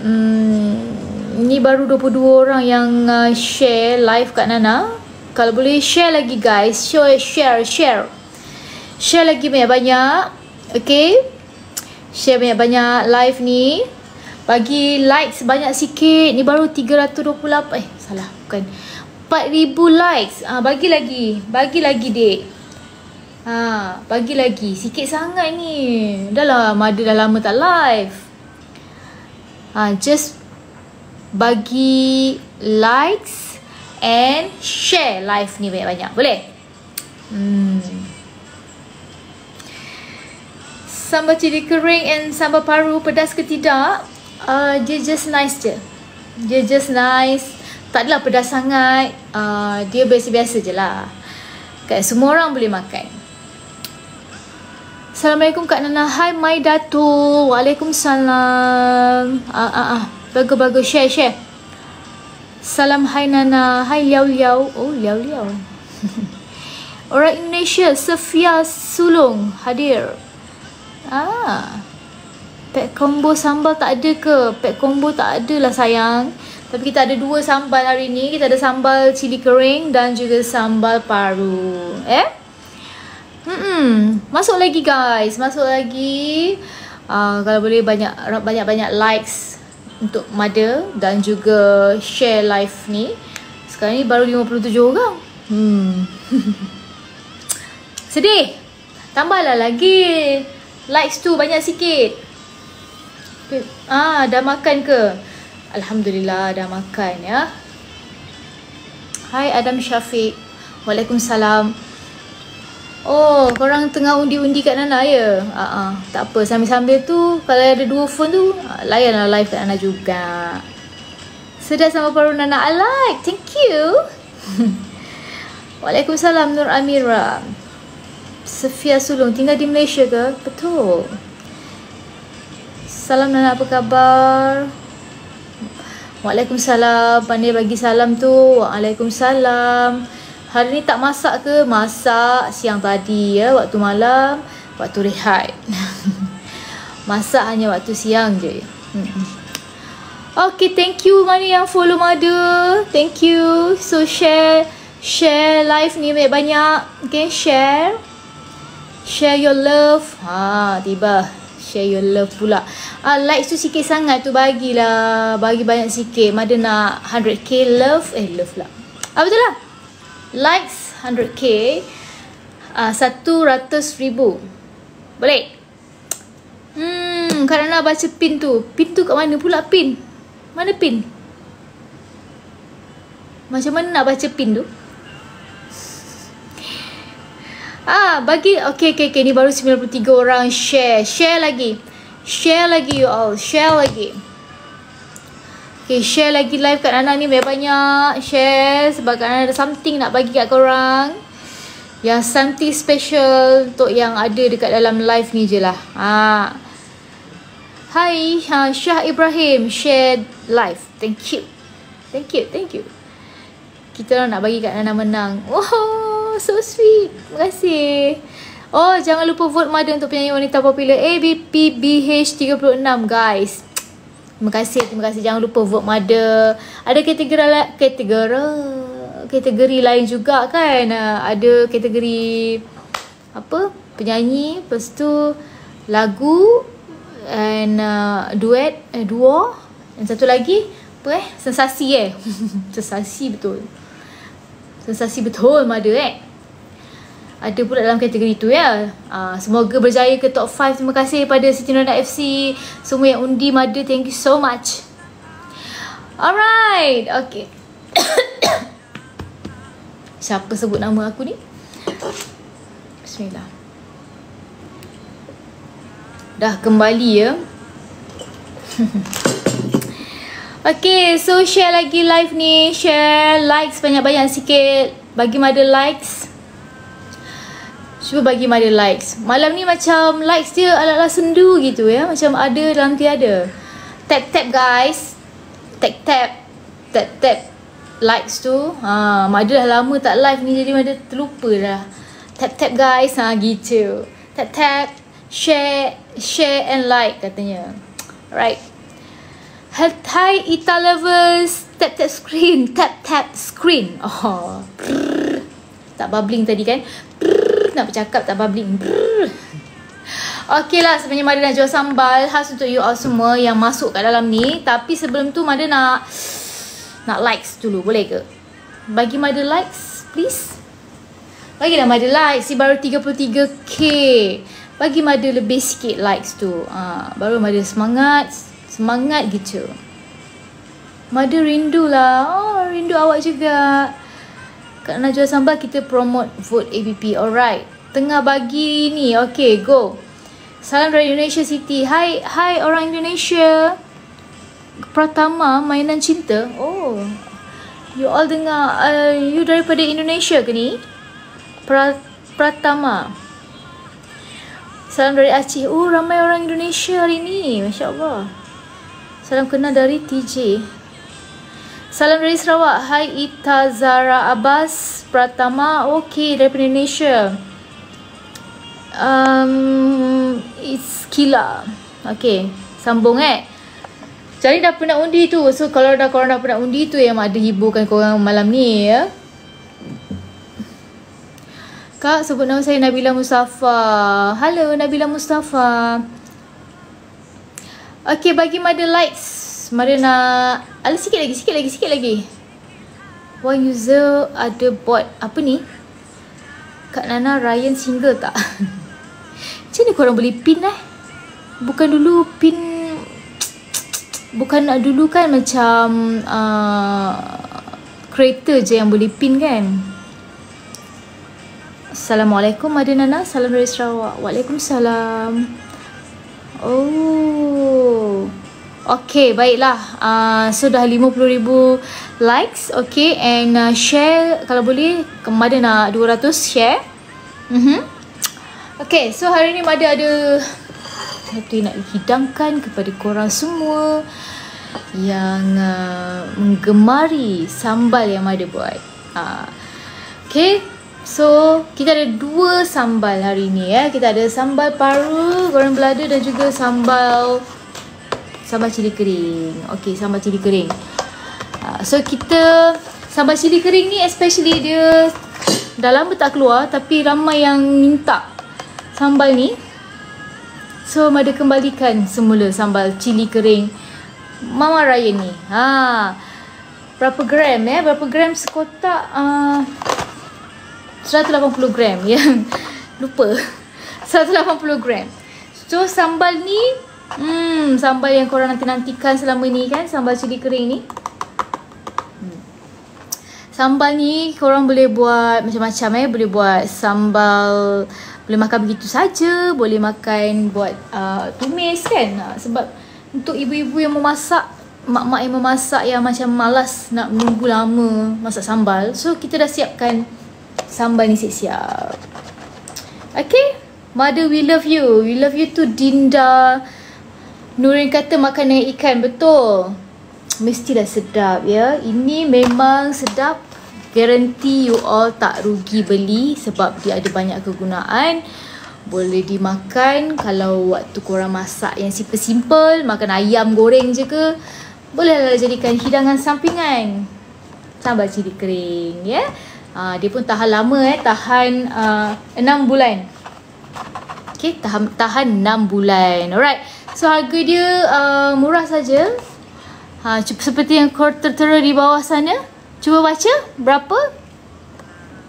Hmm, ni baru 22 orang yang uh, share live kat Nana. Kalau boleh share lagi guys. Share, share, share. Share lagi banyak-banyak. Okay. Share banyak-banyak live ni. Bagi like sebanyak sikit. Ni baru 328. Eh, salah. Bukan. 4000 likes. Ah, bagi lagi. Bagi lagi, dek. Ha, bagi lagi. Sikit sangat ni. Dah lah, Mada dah lama tak live. Ha, just bagi likes and share live ni banyak-banyak. Boleh? Hmm. Sambal cili kering and sambal paru pedas ke tidak? Uh, dia just nice je. Dia just nice. Tak adalah pedas sangat. Uh, dia biasa-biasa je lah. Kan, semua orang boleh makan. Assalamualaikum Kak Nana. Hai My Dato. Waalaikumsalam. Ah ah ah. Bagus bagus share share. Salam hai Nana. Hai Liao Liao. Oh Liao Liao. Orang Indonesia Sofia Sulung hadir. Ah. Pack combo sambal tak ada ke? Pack combo tak ada lah sayang. Tapi kita ada dua sambal hari ni. Kita ada sambal cili kering dan juga sambal paru. Eh? Hmm, masuk lagi guys, masuk lagi. Uh, kalau boleh banyak banyak banyak likes untuk Mother dan juga share live ni. Sekarang ni baru 57 orang. Hmm. Sedih. Tambahlah lagi likes tu banyak sikit. Ah, dah makan ke? Alhamdulillah dah makan ya. Hai Adam Syafiq. Waalaikumsalam. Oh, korang tengah undi-undi kat Nana ya? Uh -uh. Tak apa, sambil-sambil tu kalau ada dua phone tu, uh, layanlah live kat Nana juga. Sedar sama paru Nana. I like. Thank you. Waalaikumsalam Nur Amira. Sofia Sulung tinggal di Malaysia ke? Betul. Salam Nana, apa khabar? Waalaikumsalam. Pandai bagi salam tu. Waalaikumsalam. Hari ni tak masak ke? Masak siang tadi ya, waktu malam, waktu rehat. masak hanya waktu siang je. Okay, thank you mana yang follow Mother. Thank you. So share share live ni banyak-banyak. Okay, share. Share your love. Ha, tiba. Share your love pula. Ah, like tu sikit sangat tu bagilah. Bagi banyak sikit. Mother nak 100k love. Eh, love lah. Ah, betul lah likes 100k uh, 100 ribu boleh hmm Kak Nana baca pin tu pin tu kat mana pula pin mana pin macam mana nak baca pin tu Ah, bagi okay, okay, okay. Ni baru 93 orang share. Share lagi. Share lagi you all. Share lagi. Okay, share lagi live kat Nana ni banyak-banyak. Share sebab Kak Nana ada something nak bagi kat korang. Yang something special untuk yang ada dekat dalam live ni je lah. Ha. Hai, ha, Syah Ibrahim. Share live. Thank you. Thank you, thank you. Kita orang nak bagi kat Nana menang. Oh, so sweet. Terima kasih. Oh, jangan lupa vote mother untuk penyanyi wanita popular ABPBH36 guys. Terima kasih, terima kasih. Jangan lupa vote mother. Ada kategori kategori kategori lain juga kan. Ada kategori apa? Penyanyi, lepas tu lagu and uh, duet, eh, duo. Dan satu lagi apa eh? Sensasi eh. Sensasi betul. Sensasi betul mother eh ada pula dalam kategori tu ya. Uh, semoga berjaya ke top 5. Terima kasih kepada Siti Nurhada FC. Semua yang undi mother, thank you so much. Alright, okay. Siapa sebut nama aku ni? Bismillah. Dah kembali ya. okay, so share lagi live ni. Share, likes banyak-banyak sikit. Bagi mother likes. Cuba bagi Mother likes. Malam ni macam likes dia ala-ala sendu gitu ya. Macam ada dalam tiada. Tap-tap guys. Tap-tap. Tap-tap likes tu. Ha, Mother dah lama tak live ni jadi Mother terlupa dah. Tap-tap guys. Ha, gitu. Tap-tap. Share. Share and like katanya. Alright. Hi Ita lovers. Tap tap screen. Tap tap screen. Oh. Brrr. Tak bubbling tadi kan. Brrr. Nak bercakap tak bubbling. Brrr. Okay lah sebenarnya Mada dah jual sambal khas untuk you all semua yang masuk kat dalam ni. Tapi sebelum tu Mada nak nak likes dulu boleh ke? Bagi Mada likes please. Bagilah Mada likes si baru 33k. Bagi Mada lebih sikit likes tu. Ha, baru Mada semangat. Semangat gitu. Mada rindu lah. Oh rindu awak juga. Kat nak jual sambal kita promote vote ABP. Alright. Tengah bagi ni. Okay go. Salam dari Indonesia City. Hai, hai orang Indonesia. Pratama mainan cinta. Oh. You all dengar uh, you daripada Indonesia ke ni? Pra, Pratama. Salam dari Aceh. Oh, ramai orang Indonesia hari ni. Masya-Allah. Salam kenal dari TJ. Salam dari Sarawak. Hai Ita Zara Abbas Pratama. Okey, daripada Indonesia. Um, It's kila. Okay Sambung eh. Jadi dah pernah undi tu. So kalau dah korang dah pernah undi tu Yang ada hiburkan korang malam ni ya. Kak sebut nama saya Nabila Mustafa. Hello Nabila Mustafa. Okay bagi Mada likes Mada nak Ada sikit lagi Sikit lagi Sikit lagi. One user ada bot Apa ni? Kak Nana Ryan single tak? Macam ni korang beli pin eh? Bukan dulu pin Bukan dulu kan macam uh, Kereta je yang boleh pin kan? Assalamualaikum Ada Nana. Salam dari Sarawak. Waalaikumsalam. Oh Okay baiklah uh, So dah 50,000 likes Okay and uh, share Kalau boleh Kemada nak 200 share Mhm. Okay, so hari ni Mada ada satu nak hidangkan kepada korang semua yang uh, menggemari sambal yang Mada buat. Uh, okay, so kita ada dua sambal hari ni ya. Kita ada sambal paru, goreng belada dan juga sambal sambal cili kering. Okay, sambal cili kering. Uh, so kita sambal cili kering ni especially dia dah lama tak keluar tapi ramai yang minta sambal ni So Mada kembalikan semula sambal cili kering Mama Raya ni ha. Berapa gram ya? Berapa gram sekotak? Uh, 180 gram ya. Lupa 180 gram So sambal ni hmm, Sambal yang korang nanti-nantikan selama ni kan Sambal cili kering ni hmm. Sambal ni korang boleh buat macam-macam eh Boleh buat sambal boleh makan begitu saja, boleh makan buat uh, tumis kan. Uh, sebab untuk ibu-ibu yang memasak, mak-mak yang memasak yang macam malas nak menunggu lama masak sambal. So kita dah siapkan sambal ni siap-siap. Okay. Mother we love you. We love you to Dinda. Nurin kata makan dengan ikan. Betul. Mestilah sedap ya. Ini memang sedap Guarantee you all tak rugi beli sebab dia ada banyak kegunaan. Boleh dimakan kalau waktu korang masak yang simple-simple, makan ayam goreng je ke. Bolehlah jadikan hidangan sampingan. Sambal cili kering, ya. Uh, dia pun tahan lama eh, tahan uh, 6 bulan. Okay, tahan, tahan 6 bulan. Alright. So harga dia uh, murah saja. Ha, seperti yang korang tertera di bawah sana. Cuba baca berapa?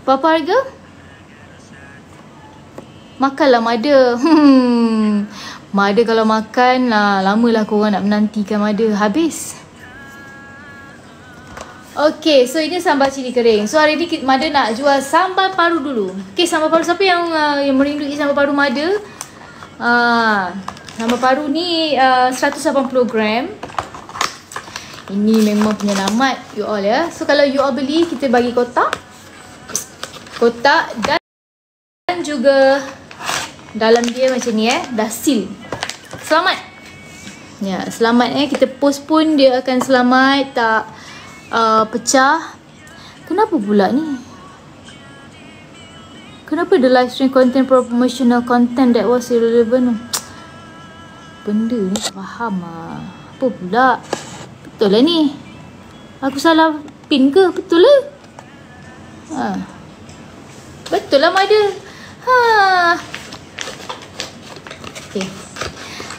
Berapa harga? Makanlah mada. Hmm. Mada kalau makan lah, lamalah korang nak menantikan mada habis. Okay, so ini sambal cili kering. So hari ni Mada nak jual sambal paru dulu. Okay, sambal paru siapa yang uh, yang merindui sambal paru Mada? Uh, sambal paru ni uh, 180 gram. Ini memang penyelamat you all ya. So kalau you all beli kita bagi kotak. Kotak dan juga dalam dia macam ni eh. Dah seal. Selamat. Ya, selamat eh. Kita post pun dia akan selamat tak uh, pecah. Kenapa pula ni? Kenapa the live stream content promotional content that was irrelevant? Benda ni tak faham lah. Apa pula? Betul lah ni. Aku salah pin ke? Betul lah. Ha. Betul lah Mada. Ha. Okay.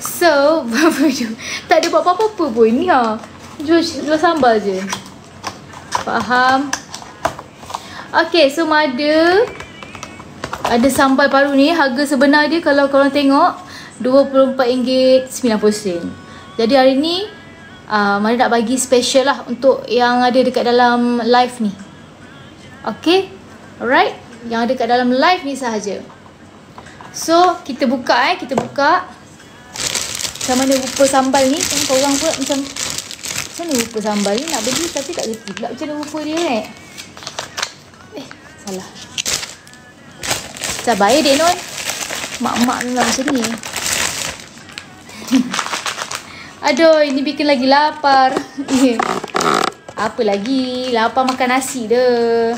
So, tak ada buat apa-apa pun ni ha. Jual, jual sambal je. Faham? Okay, so Mada ada sambal paru ni. Harga sebenar dia kalau korang tengok RM24.90. Jadi hari ni uh, Mada nak bagi special lah untuk yang ada dekat dalam live ni. Okay? Alright? Yang ada dekat dalam live ni sahaja. So, kita buka eh. Kita buka. Macam mana rupa sambal ni. Kan korang pula macam... Macam mana rupa sambal ni? Nak beli tapi tak kerti pula macam mana rupa dia eh. Eh, salah. Sabar ya Dek Non. Mak-mak memang macam ni. Aduh, ini bikin lagi lapar. Apa lagi? Lapar makan nasi dah.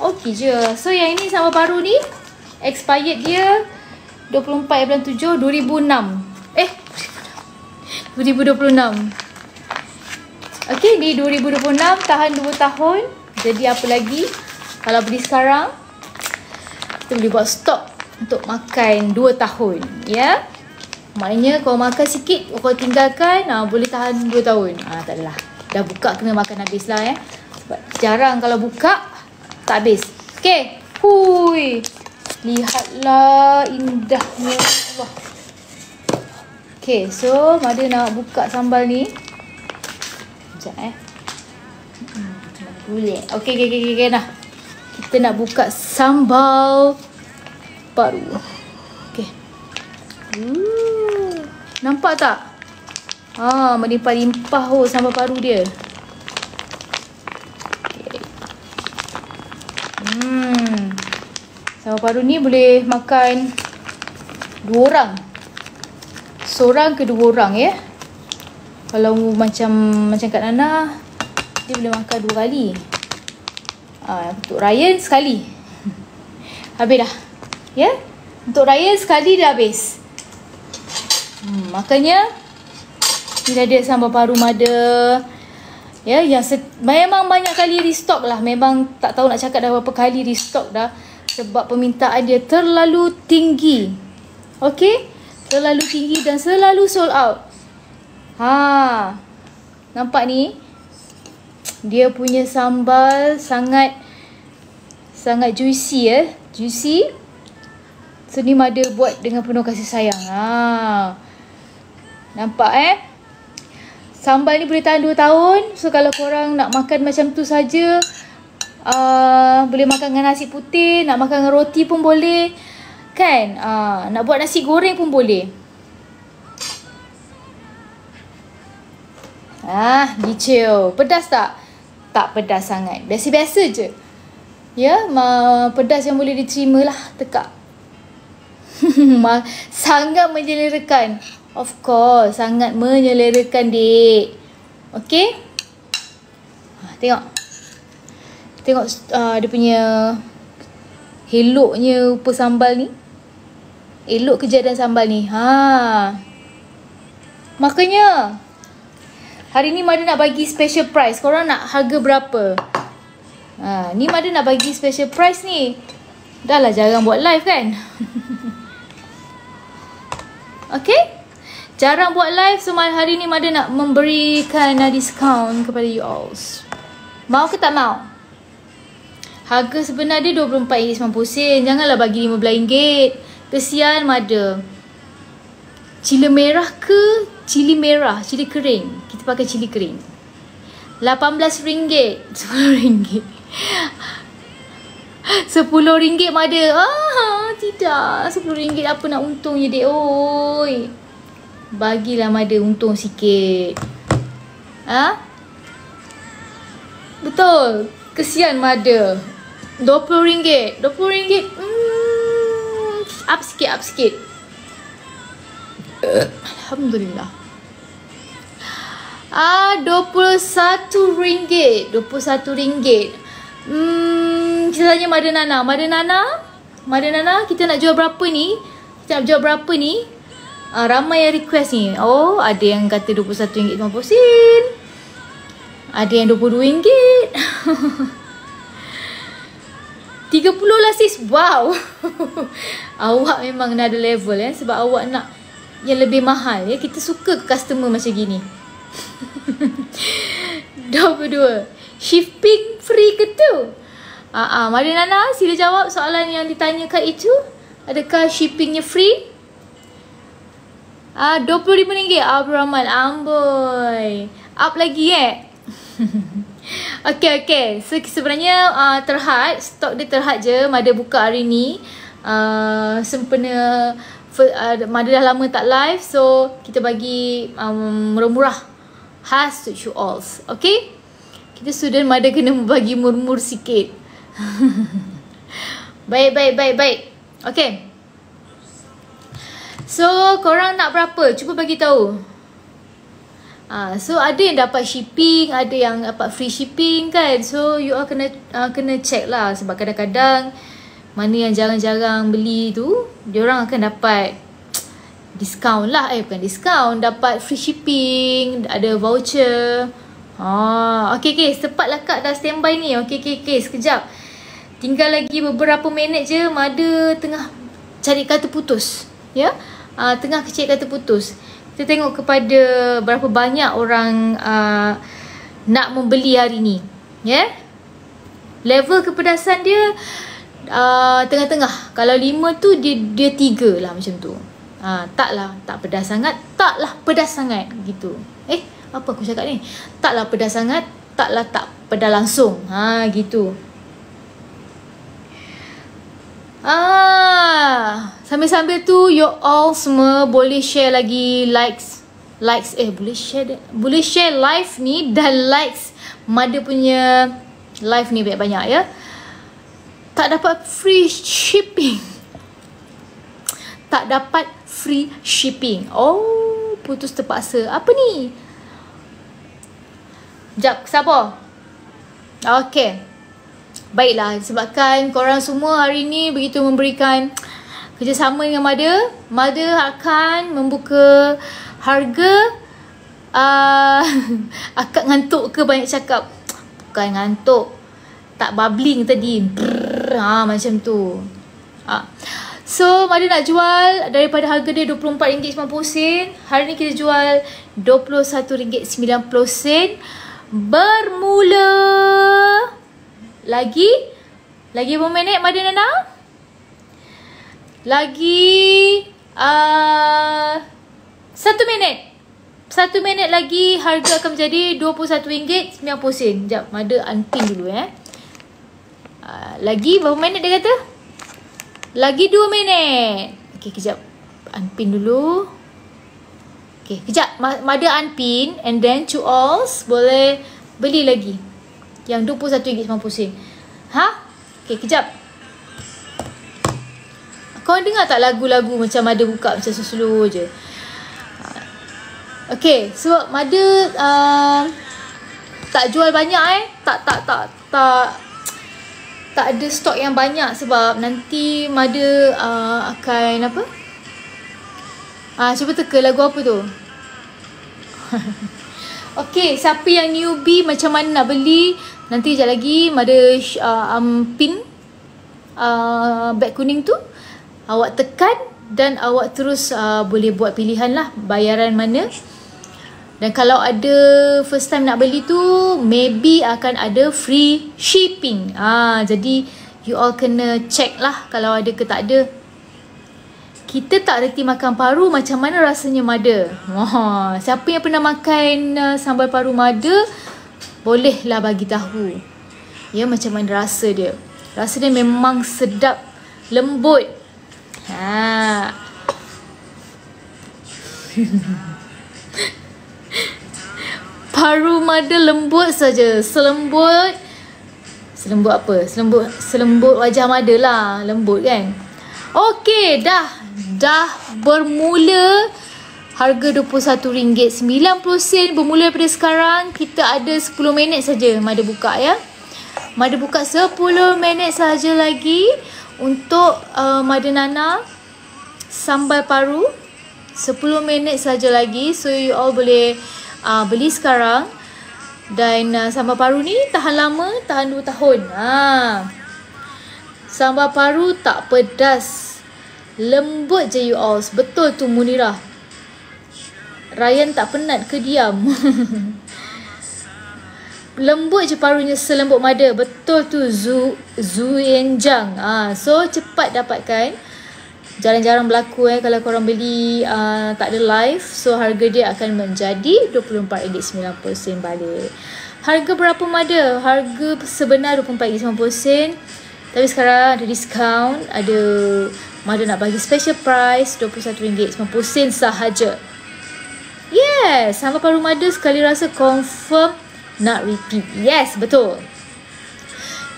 Okey je. So, yang ini sama baru ni. Expired dia 24 bulan 7 2006. Eh, 2026. Okey, di 2026 tahan 2 tahun. Jadi apa lagi? Kalau beli sekarang, kita boleh buat stok untuk makan 2 tahun. Ya? Maknanya kalau makan sikit, kalau tinggalkan, ha, boleh tahan 2 tahun. Ha, tak adalah. Dah buka, kena makan habis lah. Eh. Sebab jarang kalau buka, tak habis. Okay. Hui. Lihatlah indahnya Allah. Okay, so Mada nak buka sambal ni. Sekejap eh. Hmm, boleh. Okay, okay, okay, okay, okay, dah kita nak buka sambal baru. Okey. Uh, nampak tak? Ha, melimpah-limpah oh sambal baru dia. Okay. Hmm. Sambal baru ni boleh makan dua orang. Seorang ke dua orang ya. Kalau macam macam Kak Nana dia boleh makan dua kali. Uh, untuk Ryan sekali. habis dah. Ya? Yeah? Untuk Ryan sekali dah habis. Hmm, makanya ni dah ada sambal paru mada. Ya, yang memang banyak kali restock lah. Memang tak tahu nak cakap dah berapa kali restock dah. Sebab permintaan dia terlalu tinggi. Okay? Terlalu tinggi dan selalu sold out. Ha. Nampak ni? dia punya sambal sangat sangat juicy ya, juicy. So ni mada buat dengan penuh kasih sayang. Ha. Nampak eh? Sambal ni boleh tahan 2 tahun. So kalau korang nak makan macam tu saja, uh, boleh makan dengan nasi putih, nak makan dengan roti pun boleh. Kan? Uh, nak buat nasi goreng pun boleh. Ah, gicil. Pedas tak? tak pedas sangat. Biasa-biasa je. Ya, ma pedas yang boleh diterima lah tekak. sangat menyelerakan. Of course, sangat menyelerakan dek. Okay? Ha, tengok. Tengok uh, dia punya eloknya rupa sambal ni. Elok kejadian sambal ni. Ha. Makanya Hari ni Mada nak bagi special price. Korang nak harga berapa? Ha, ni Mada nak bagi special price ni. Dah lah jarang buat live kan? okay? Jarang buat live. So hari ni Mada nak memberikan uh, discount kepada you all. Mau ke tak mau? Harga sebenar dia RM24.90. Janganlah bagi RM15. Kesian Mada. Cili merah ke cili merah, cili kering? Kita pakai cili kering. RM18. RM10. RM10 ada. Ah, tidak. RM10 apa nak untungnya dek. Oi. Bagilah Mada untung sikit. Ha? Betul. Kesian Mada. RM20. RM20. Hmm, up sikit, up sikit. Alhamdulillah. Ah, RM21. RM21. Hmm, kita tanya Mada Nana. Mada Nana? Mada Nana, kita nak jual berapa ni? Kita nak jual berapa ni? Ah, ramai yang request ni. Oh, ada yang kata RM21.50. Ada yang RM22. 30 lah sis. Wow. awak memang ada level ya. Sebab awak nak yang lebih mahal ya. Kita suka customer macam gini. 22. Shipping free ke tu? Ah, uh, Mari Nana sila jawab soalan yang ditanyakan itu. Adakah shippingnya free? Ah, uh, RM25. Abdul Rahman. Amboi. Up lagi eh? okay, okay. So, sebenarnya uh, terhad. Stok dia terhad je. Mada buka hari ni. Uh, sempena uh, Mada dah lama tak live. So, kita bagi um, murah-murah. Has to you all. Okay? Kita student Mada kena bagi murmur sikit. baik, baik, baik, baik. Okay. So, korang nak berapa? Cuba bagi tahu. Uh, so ada yang dapat shipping, ada yang dapat free shipping kan. So you all kena uh, kena check lah sebab kadang-kadang mana yang jarang-jarang beli tu, dia orang akan dapat discount lah. Eh bukan discount, dapat free shipping, ada voucher. Ha, okey okey, cepatlah kak dah standby ni. Okey okey okey, sekejap. Tinggal lagi beberapa minit je Mada tengah cari kata putus. Ya? Uh, tengah kecil kata putus kita tengok kepada berapa banyak orang uh, nak membeli hari ni. Ya. Yeah? Level kepedasan dia uh, tengah-tengah. Kalau lima tu dia dia tiga lah macam tu. Uh, taklah tak pedas sangat, taklah pedas sangat gitu. Eh, apa aku cakap ni? Taklah pedas sangat, taklah tak pedas langsung. Ha gitu. Ah, sambil-sambil tu you all semua boleh share lagi likes likes eh boleh share boleh share live ni dan likes Mada punya live ni banyak-banyak ya. Tak dapat free shipping. Tak dapat free shipping. Oh, putus terpaksa. Apa ni? Jap, sabar. Okay. Baiklah, sebabkan korang semua hari ni begitu memberikan kerjasama dengan Mada, Mada akan membuka harga uh, akak ngantuk ke banyak cakap? Bukan ngantuk. Tak bubbling tadi. Brrr, ha, macam tu. Ha. So, Mada nak jual daripada harga dia RM24.90. Hari ni kita jual RM21.90. Bermula lagi? Lagi berapa minit Mada Nana? Lagi uh, Satu minit Satu minit lagi harga akan menjadi RM21.90 Sekejap Mada unpin dulu eh uh, Lagi berapa minit dia kata? Lagi dua minit. Okay kejap. Unpin dulu. Okay kejap. Mada unpin And then to alls Boleh beli lagi. Yang RM21.90 Ha? Okay, kejap. Kau dengar tak lagu-lagu macam Mada buka macam slow je? Okay, so Mada uh, Tak jual banyak eh. Tak, tak, tak, tak Tak ada stok yang banyak sebab nanti Mada uh, akan apa? Ah, cuba teka lagu apa tu? Okay, siapa yang newbie macam mana nak beli Nanti sekejap lagi Mada uh, um, pin uh, Beg kuning tu Awak tekan Dan awak terus uh, boleh buat pilihan lah Bayaran mana Dan kalau ada first time nak beli tu Maybe akan ada free shipping uh, Jadi you all kena check lah Kalau ada ke tak ada kita tak reti makan paru macam mana rasanya mada. Wah, siapa yang pernah makan uh, sambal paru mada bolehlah bagi tahu. Ya macam mana rasa dia. Rasa dia memang sedap, lembut. Ha. paru mada lembut saja, selembut selembut apa? Selembut selembut wajah mada lah, lembut kan. Okey, dah dah bermula. Harga RM21.90 bermula daripada sekarang. Kita ada 10 minit saja Mada buka ya. Mada buka 10 minit saja lagi untuk uh, Mada Nana. Sambal paru 10 minit saja lagi. So you all boleh uh, beli sekarang Dan uh, sambal paru ni tahan lama, tahan 2 tahun. Ha. Sambal paru tak pedas. Lembut je you all. Betul tu Munirah. Ryan tak penat ke diam? Lembut je parunya selembut mada. Betul tu Zu Zu Yenjang. Ah, so cepat dapatkan. Jarang-jarang berlaku eh kalau korang beli uh, tak ada live. So harga dia akan menjadi RM24.90 balik. Harga berapa mada? Harga sebenar RM24.90. Tapi sekarang ada diskaun. Ada mada nak bagi special price RM21.90 sahaja. Yes, sampai paru mada sekali rasa confirm nak repeat. Yes, betul.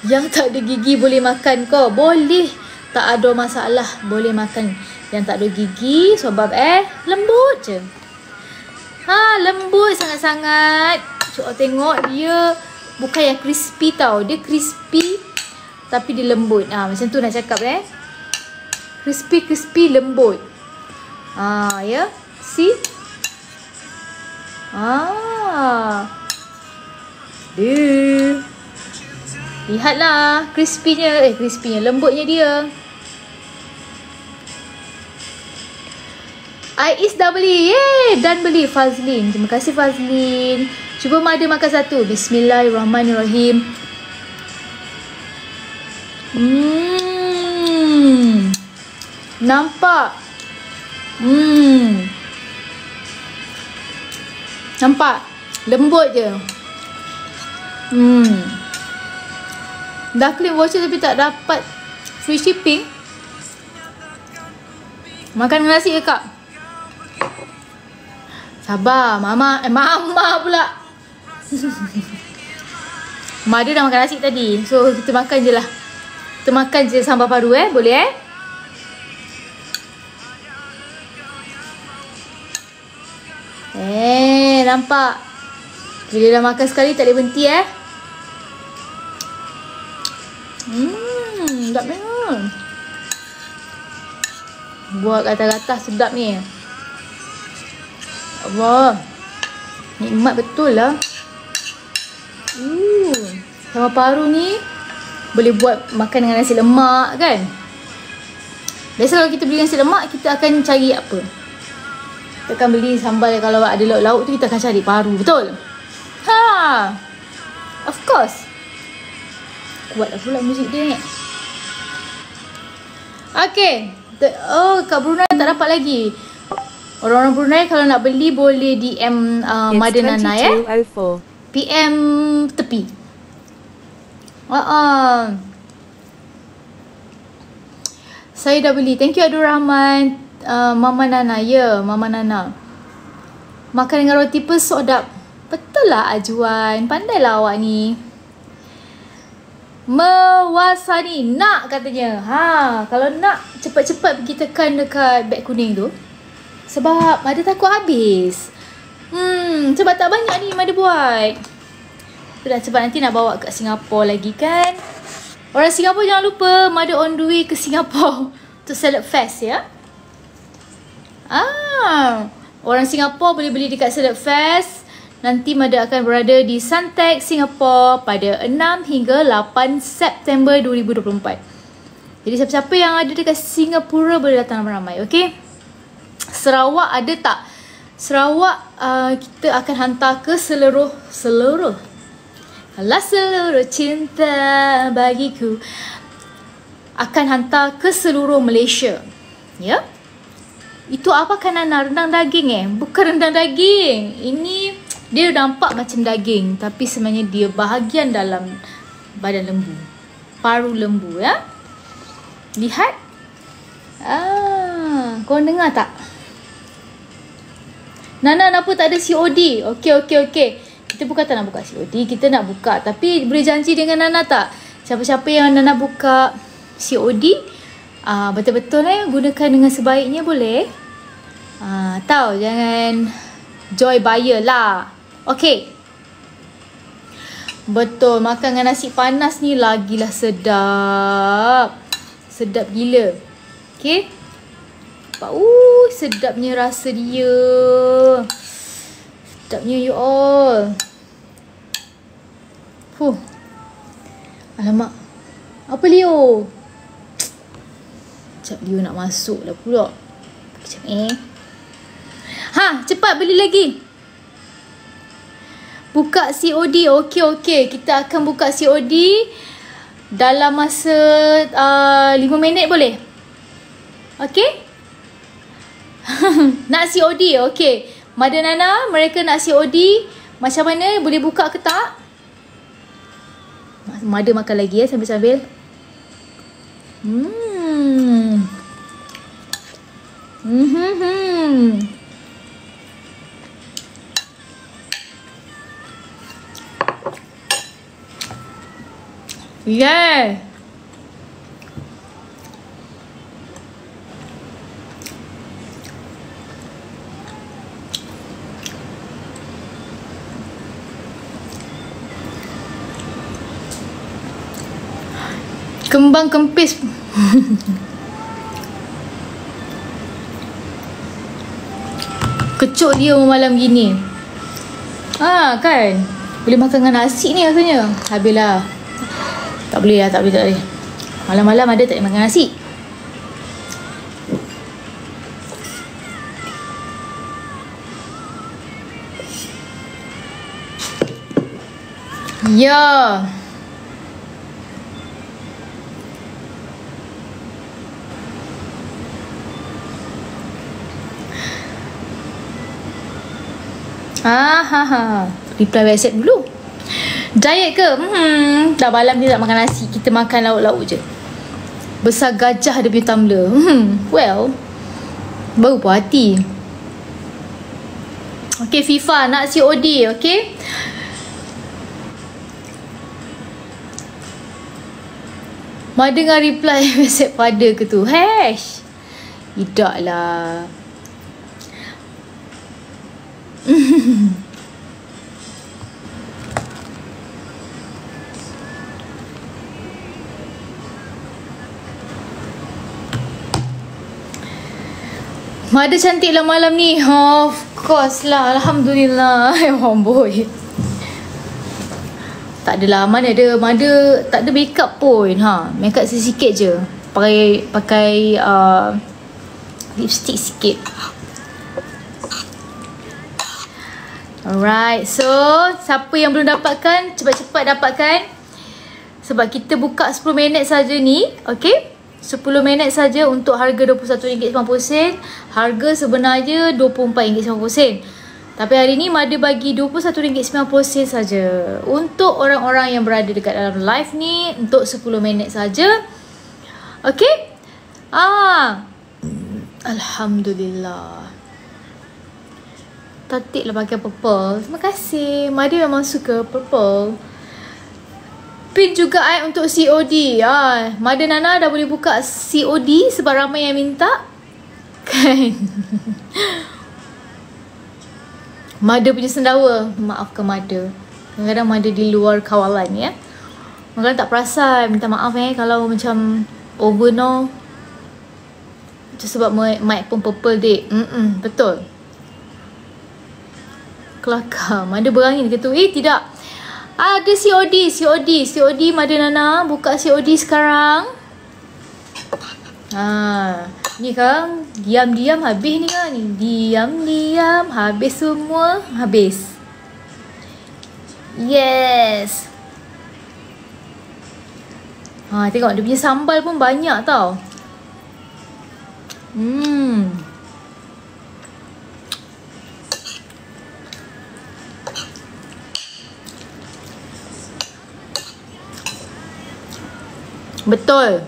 Yang tak ada gigi boleh makan kau. Boleh. Tak ada masalah. Boleh makan. Yang tak ada gigi sebab eh lembut je. Ha, lembut sangat-sangat. Cuba tengok dia bukan yang crispy tau. Dia crispy tapi dia lembut. Ha, macam tu nak cakap eh. Crispy crispy lembut. Ha, ya. See? Ah. Dia. Lihatlah crispy-nya. Eh, crispy-nya. Lembutnya dia. Ais dah beli. Yeay. Dan beli Fazlin. Terima kasih Fazlin. Cuba mada makan satu. Bismillahirrahmanirrahim. Hmm. Nampak. Hmm. Nampak. Lembut je. Hmm. Dah claim voucher tapi tak dapat free shipping. Makan nasi ke kak? Sabar, mama, eh mama pula. Mada dah makan nasi tadi. So kita makan je lah. Kita makan je sambal paru eh, boleh eh? Eh, nampak? Bila dah makan sekali tak boleh berhenti eh. Hmm, sedap ni. Buat kata-kata sedap ni. Allah. Nikmat betul lah. Uh, sama paru ni boleh buat makan dengan nasi lemak kan. Biasa kalau kita beli nasi lemak, kita akan cari apa? Kita akan beli sambal kalau ada lauk-lauk tu kita akan cari paru, betul? Ha. Of course. Kuatlah pula muzik dia ni. Okay. Oh, Kak Brunei tak dapat lagi. Orang-orang Brunei kalau nak beli boleh DM uh, Madana Nana ya. PM tepi. Uh -uh. Saya dah beli. Thank you Abdul Rahman. Uh, Mama Nana. Ya, yeah, Mama Nana. Makan dengan roti pun sedap. Betul lah Ajuan. Pandailah awak ni. Mewasani. Nak katanya. Ha, kalau nak cepat-cepat pergi tekan dekat beg kuning tu. Sebab Mada takut habis. Hmm, sebab tak banyak ni Mada buat. Sudah sebab nanti nak bawa kat Singapura lagi kan. Orang Singapura jangan lupa Mada on the way ke Singapura untuk Salad Fest ya. Ah, orang Singapura boleh beli dekat Salad Fest. Nanti Mada akan berada di Suntec, Singapura pada 6 hingga 8 September 2024. Jadi siapa-siapa yang ada dekat Singapura boleh datang ramai-ramai, okey? Sarawak ada tak? Sarawak uh, kita akan hantar ke seluruh seluruh. Kalau seluruh cinta bagiku akan hantar ke seluruh Malaysia. Ya? Itu apa kan rendang daging eh? Bukan rendang daging. Ini dia nampak macam daging tapi sebenarnya dia bahagian dalam badan lembu. Paru lembu ya. Lihat. Ah, kau dengar tak? Nana kenapa tak ada COD? Okey okey okey. Kita bukan tak nak buka COD, kita nak buka. Tapi boleh janji dengan Nana tak? Siapa-siapa yang Nana buka COD, ah betul-betul eh gunakan dengan sebaiknya boleh. Ah tahu jangan joy buyer lah. Okay. Betul, makan dengan nasi panas ni lagilah sedap. Sedap gila. Okay. Uh, sedapnya rasa dia. Sedapnya you all. Fuh. Alamak. Apa Leo? Sekejap Leo nak masuk lah pula. Sekejap eh. Ha, cepat beli lagi. Buka COD. Okey, okey. Kita akan buka COD dalam masa uh, 5 minit boleh? Okey? nak COD. Okey. Mada Nana, mereka nak COD. Macam mana? Boleh buka ke tak? Mada makan lagi ya sambil-sambil. Hmm. Hmm. hmm, hmm. Yeah. Kembang kempis. Kecuk dia malam gini. Ah kan? Boleh makan dengan nasi ni rasanya. Habislah. Tak boleh lah tak boleh tak boleh. Malam-malam ada tak boleh makan nasi? Ya. yeah. Ha ha. Reply WhatsApp dulu. Diet ke? Hmm, dah malam ni tak makan nasi. Kita makan lauk-lauk je. Besar gajah dia punya tumbler. Hmm, well. Baru puas hati. Okay, FIFA nak COD, okay? Mada dengan reply WhatsApp pada ke tu? Hash. Tidak lah. Mada cantik lah malam ni. Of course lah. Alhamdulillah. Ya boy. Tak adalah. Mana ada. Mada tak ada makeup pun. Ha. Makeup sikit je. Pakai pakai uh, lipstick sikit. Alright, so siapa yang belum dapatkan, cepat-cepat dapatkan. Sebab kita buka 10 minit saja ni, okay? 10 minit saja untuk harga RM21.90. Harga sebenarnya RM24.90. Tapi hari ni Mada bagi RM21.90 saja untuk orang-orang yang berada dekat dalam live ni untuk 10 minit saja. Okay? Ah. Alhamdulillah. Tatik lah pakai purple. Terima kasih. Madi memang suka purple. Pin juga I untuk COD ah, Mada Nana dah boleh buka COD Sebab ramai yang minta. Kan? Mada punya sendawa. Maafkan Mada Kadang-kadang Mada di luar kawalan ya. Kadang tak perasan. Minta maaf eh Kalau macam Over Itu sebab mic pun purple dek. Mm-mm, Betul kelakar Mada berangin ke tu Eh tidak Ada COD COD COD Mada Nana Buka COD sekarang Ha, ni kan diam-diam habis ni kan. Diam-diam habis semua, habis. Yes. Ha, tengok dia punya sambal pun banyak tau. Hmm. Betul.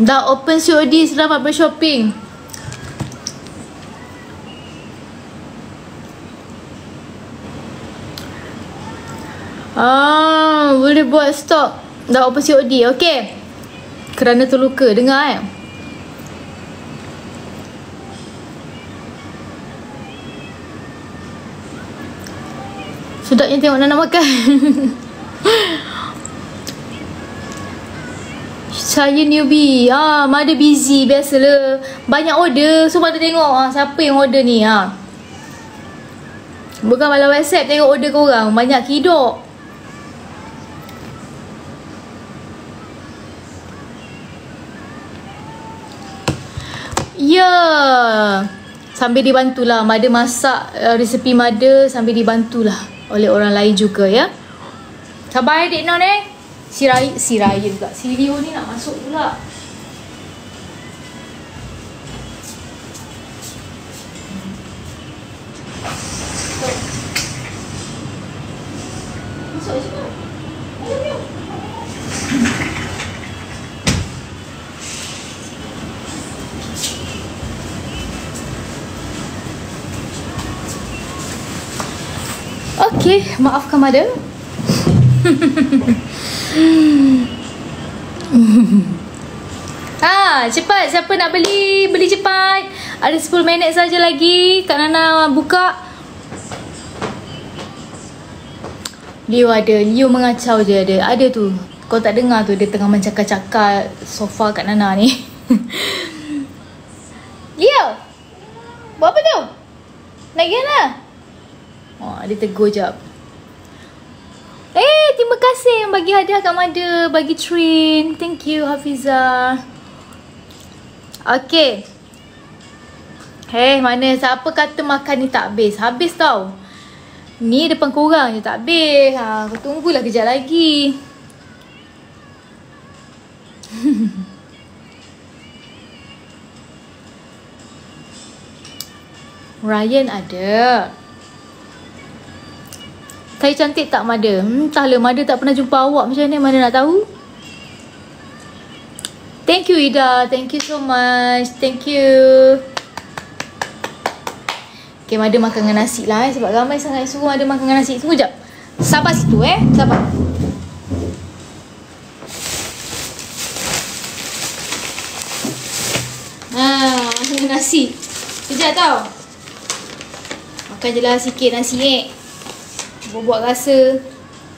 Dah open COD selamat bershopping. Ah, boleh buat stok. Dah open COD. Okey. Kerana terluka. Dengar eh. Sedapnya tengok Nana makan. Saya newbie. Ah, Mada busy biasalah. Banyak order. So Mada tengok ah siapa yang order ni ah. Bukan malam whatsapp tengok order korang Banyak kidok Ya Sambil dibantulah Mada masak uh, resepi Mada Sambil dibantulah Oleh orang lain juga ya Sabar Dek Non eh Si Raya Si Raya juga Si Leo ni nak masuk pula. Okey, maafkan Mada. Cepat siapa nak beli? Beli cepat. Ada 10 minit saja lagi. Kak Nana buka. Leo ada. Leo mengacau je ada. Ada tu. Kau tak dengar tu dia tengah mencakar-cakar sofa Kak Nana ni. Leo. Buat apa tu? Naik lah. Oh, dia tegur jap. Eh, terima kasih yang bagi hadiah kat Mada. Bagi train. Thank you, Hafiza. Okay. Hey, mana siapa kata makan ni tak habis? Habis tau. Ni depan korang je tak habis. Ha, aku tunggulah kejap lagi. Ryan ada. Saya cantik tak Mada? Hmm, entahlah Mada tak pernah jumpa awak macam ni Mana nak tahu? Thank you Ida. Thank you so much. Thank you. Okay, Mada makan dengan nasi lah eh. Sebab ramai sangat suruh Mada makan dengan nasi. Tunggu jap. Sabar situ eh. Sabar. Ha, makan dengan nasi. Sekejap tau. Makan je lah sikit nasi eh. Buat-buat rasa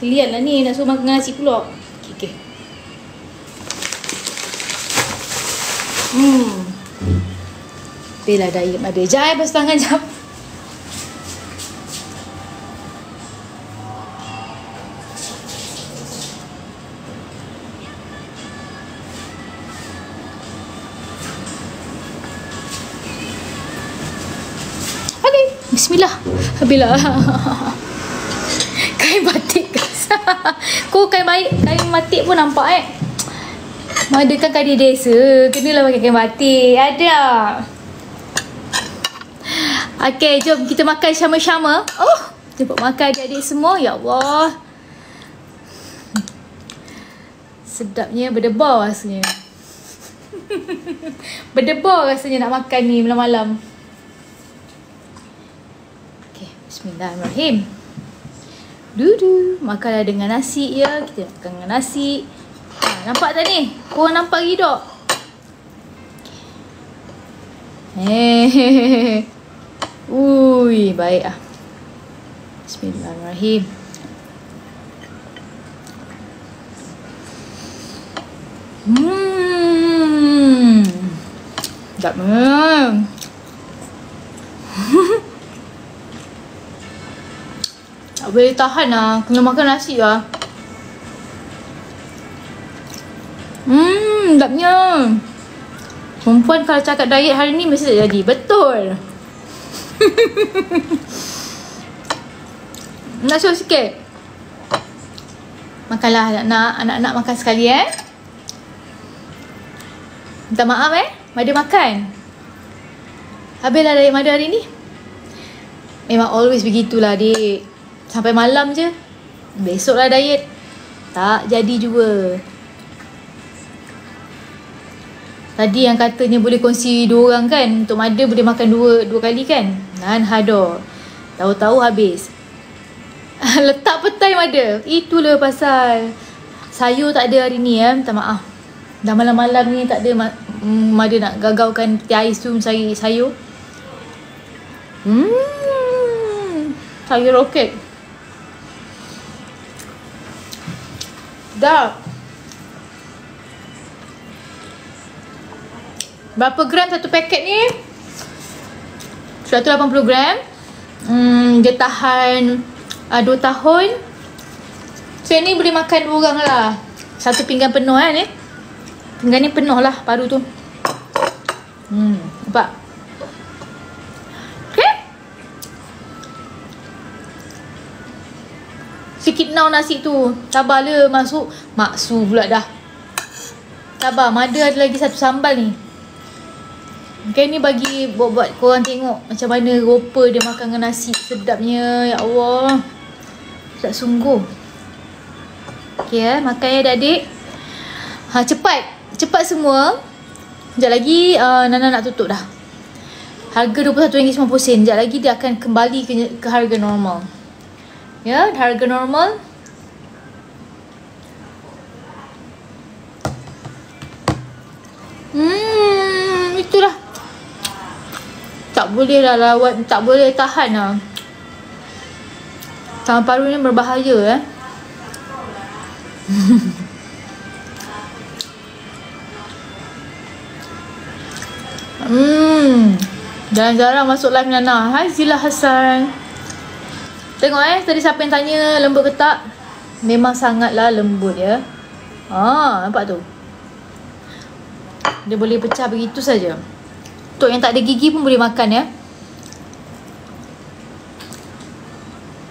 Kelian lah ni Nak suruh makan nasi pula Okay, okay. Hmm Bela diet ada Sekejap eh Basuh tangan jap. Okay Bismillah. Bismillah kain batik. Kau kain baik Kain batik pun nampak eh Mada kan kain desa? Kenalah pakai kain batik. Ada Okay jom kita makan sama-sama. Oh Jemput makan adik-adik semua. Ya Allah. Sedapnya berdebar rasanya. Berdebar rasanya nak makan ni malam-malam. Okay Bismillahirrahmanirrahim. Dudu Makanlah dengan nasi ya. Kita makan dengan nasi ha, Nampak tak ni? Korang nampak lagi tak? Ui Baik lah Bismillahirrahmanirrahim Hmm Tak memang Tak boleh tahan lah. Kena makan nasi lah. Hmm, sedapnya. Perempuan kalau cakap diet hari ni mesti tak jadi. Betul. nak suruh sikit. Makanlah anak-anak. Anak-anak makan sekali eh. Minta maaf eh. Mada makan. Habislah diet Mada hari ni. Memang always begitulah adik. Sampai malam je Besoklah diet Tak jadi juga Tadi yang katanya boleh kongsi dua orang kan Untuk Mada boleh makan dua dua kali kan? Nan hado Tahu-tahu habis. Letak petai Mada. Itulah pasal Sayur tak ada hari ni ya Minta maaf. Dah malam-malam ni tak ada Mada nak gagalkan peti ais tu mencari sayur. Hmm Sayur roket. Dah. Berapa gram satu paket ni? 180 gram. Hmm, dia tahan uh, 2 tahun. So ni boleh makan dua orang lah. Satu pinggan penuh kan ni. Pinggan ni penuh lah paru tu. Hmm, nampak? Okay. Sikit now nasi tu. Sabar le masuk. Maksu pula dah. Sabar, mada ada lagi satu sambal ni. Okay ni bagi buat-buat korang tengok macam mana rupa dia makan dengan nasi sedapnya. Ya Allah. Tak sungguh. Okay eh, makan ya adik-adik. Ha, cepat. Cepat semua. Sekejap lagi uh, Nana nak tutup dah. Harga RM21.90. Sekejap lagi dia akan kembali ke, ke harga normal. Ya, harga normal. Hmm, itulah tak boleh lah lawat tak boleh tahan lah. Tangan paru ni berbahaya eh. Hmm. Jarang-jarang masuk live Nana. Hai Zila Hassan. Tengok eh. Tadi siapa yang tanya lembut ke tak? Memang sangatlah lembut ya. Ah, nampak tu? Dia boleh pecah begitu saja. Untuk yang tak ada gigi pun boleh makan ya.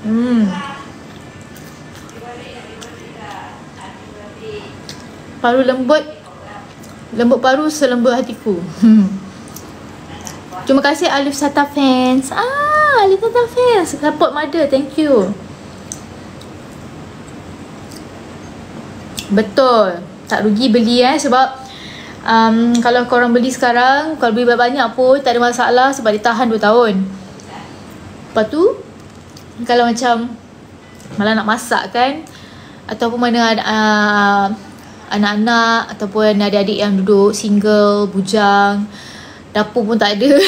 Hmm. Paru lembut. Lembut paru selembut hatiku. Hmm. Terima kasih Alif Sata fans. Ah, Alif Sata fans. Support mother. Thank you. Betul. Tak rugi beli eh sebab um, kalau korang beli sekarang kalau beli banyak pun tak ada masalah sebab dia tahan 2 tahun. Lepas tu kalau macam malah nak masak kan ataupun mana uh, anak-anak ataupun adik-adik yang duduk single, bujang dapur pun tak ada.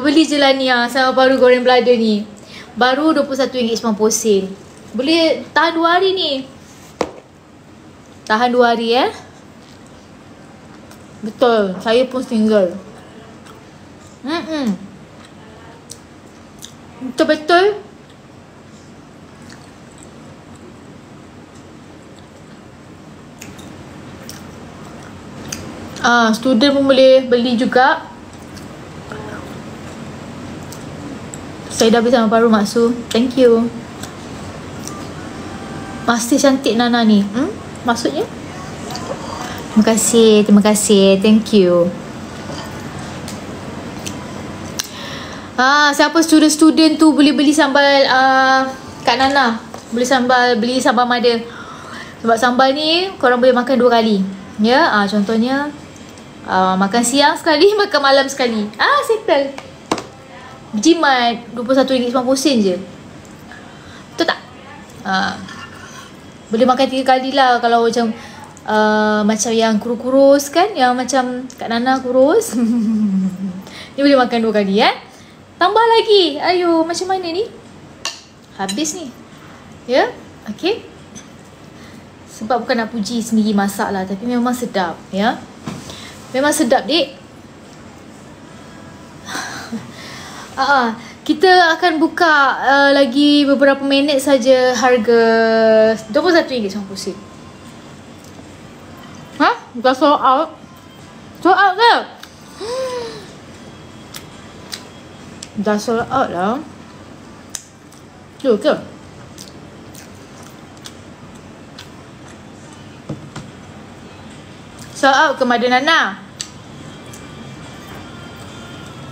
Beli je lah ni ah, sama paru goreng belada ni. Baru RM21.90 boleh tahan 2 hari ni Tahan dua hari eh. Betul. Saya pun single. Hmm. Betul-betul. Ah, student pun boleh beli juga. Saya dah bersama paru maksu. Thank you. Masih cantik Nana ni. Hmm? Maksudnya? Terima kasih terima kasih. Thank you. Ah, siapa student-student tu boleh beli sambal uh, Kak Nana? Beli sambal, beli sambal mada Sebab sambal ni korang boleh makan dua kali. Ya, ah, contohnya uh, Makan siang sekali, makan malam sekali. Ah, settle. Jimat RM21.90 je. Betul tak? Ah, boleh makan tiga kali lah kalau macam uh, macam yang kurus-kurus kan yang macam Kak Nana kurus. Ni boleh makan dua kali eh. Tambah lagi. Ayo macam mana ni? Habis ni. Ya? Yeah? okay sebab bukan nak puji sendiri masak lah tapi memang sedap ya. Memang sedap dek ah uh, kita akan buka uh, lagi beberapa minit saja harga RM21.90. Ha? Dah sold out? Sold out ke? Dah sold out lah. Tu ke? Sold out ke Madam Nana?